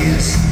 Yes.